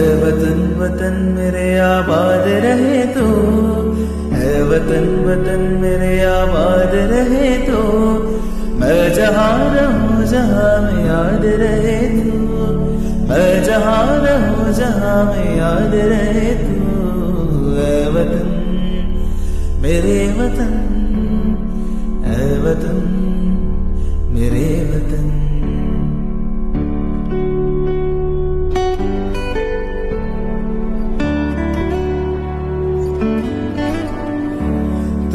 वतन वतन मेरे आबाद रहे तो। है वतन वतन मेरे आबाद रहे तो। मैं जहाँ रहूँ, जहाँ में याद रहे तू। मैं जहाँ रहूँ, जहाँ में याद रहे तू। है वतन, मेरे वतन।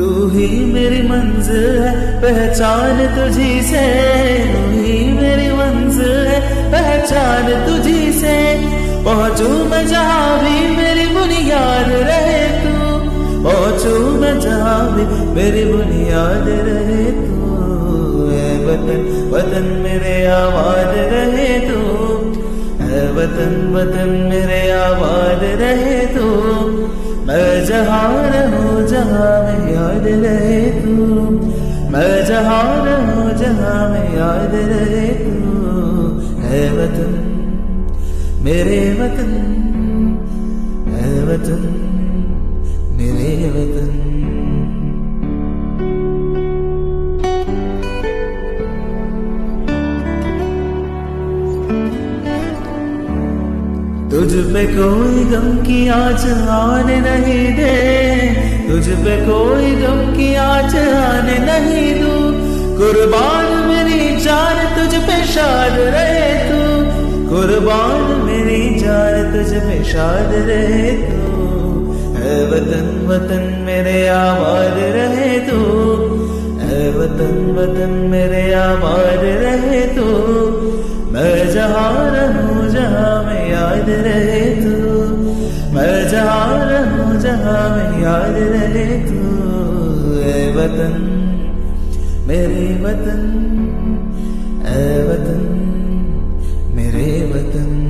तू ही मेरी मंजिल है, पहचान तुझी से तू ही मेरी मंजिल है, पहचान तुझी से। पहुंचू मैं जहाँ भी मेरी बुनियाद रहे तू, पहुंचू मैं जहाँ भी मेरी बुनियाद रहे तू। वतन वतन मेरे आवाज़ रहे तू वतन वतन मेरे आबाद रहे तू। मैं जहाँ रहूँ, जहाँ याद रहे तू। मैं जहाँ रहूँ, जहाँ में याद रहे तू। है वतन, मेरे वतन, है वतन, मेरे वतन। तुझ पे कोई गम की आँच आने नहीं दे। तुझ पे कोई गम की आँच आने नहीं दू। कुर्बान मेरी जान तुझ पे शाद रहे तू। कुर्बान मेरी जान तुझ पे शाद रहे तू। है वतन वतन मेरे आबाद रहे तू। याद रहे तू मैं जहाँ रहूँ जहाँ में याद रहे तू ए वतन मेरे वतन ए वतन मेरे वतन